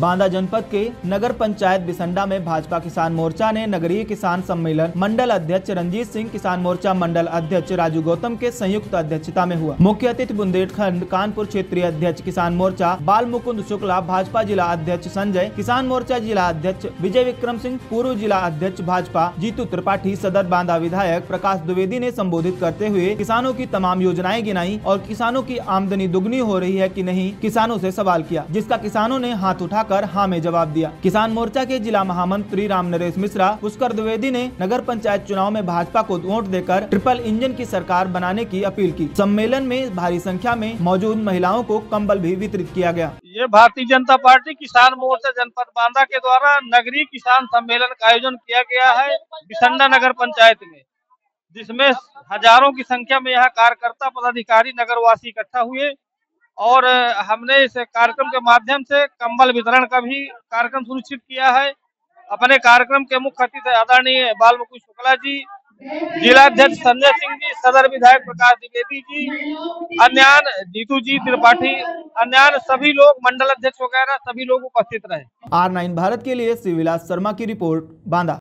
बांदा जनपद के नगर पंचायत बिसंडा में भाजपा किसान मोर्चा ने नगरीय किसान सम्मेलन मंडल अध्यक्ष रंजीत सिंह, किसान मोर्चा मंडल अध्यक्ष राजू गौतम के संयुक्त अध्यक्षता में हुआ। मुख्य अतिथि बुंदेलखंड कानपुर क्षेत्रीय अध्यक्ष किसान मोर्चा बाल मुकुंद शुक्ला, भाजपा जिला अध्यक्ष संजय, किसान मोर्चा जिला अध्यक्ष विजय विक्रम सिंह, पूर्व जिला अध्यक्ष भाजपा जीतू त्रिपाठी, सदर बांदा विधायक प्रकाश द्विवेदी ने संबोधित करते हुए, किसानों की तमाम योजनाएँ गिनाई और किसानों की आमदनी दुगनी हो रही है कि नहीं, किसानों से सवाल किया, जिसका किसानों ने हाथ उठाकर हाँ में जवाब दिया। किसान मोर्चा के जिला महामंत्री राम नरेश मिश्रा पुष्कर द्विवेदी ने नगर पंचायत चुनाव में भाजपा को वोट देकर ट्रिपल इंजन की सरकार बनाने की अपील की। सम्मेलन में भारी संख्या में मौजूद महिलाओं को कम्बल भी वितरित किया गया। ये भारतीय जनता पार्टी किसान मोर्चा जनपद बांदा के द्वारा नगरीय किसान सम्मेलन का आयोजन किया गया है बिसंडा नगर पंचायत में, जिसमें हज़ारों की संख्या में यहाँ कार्यकर्ता पदाधिकारी नगरवासी इकट्ठा हुए और हमने इस कार्यक्रम के माध्यम से कंबल वितरण का भी कार्यक्रम सुनिश्चित किया है। अपने कार्यक्रम के मुख्य अतिथि आदरणीय बाल मुकुंद शुक्ला जी जिला अध्यक्ष संजय सिंह जी, सदर विधायक प्रकाश द्विवेदी जी, अन्यान जीतू जी त्रिपाठी, अन्यान सभी लोग, मंडल अध्यक्ष वगैरह सभी लोग उपस्थित रहे। आर नाइन भारत के लिए शिवविलास शर्मा की रिपोर्ट, बांदा।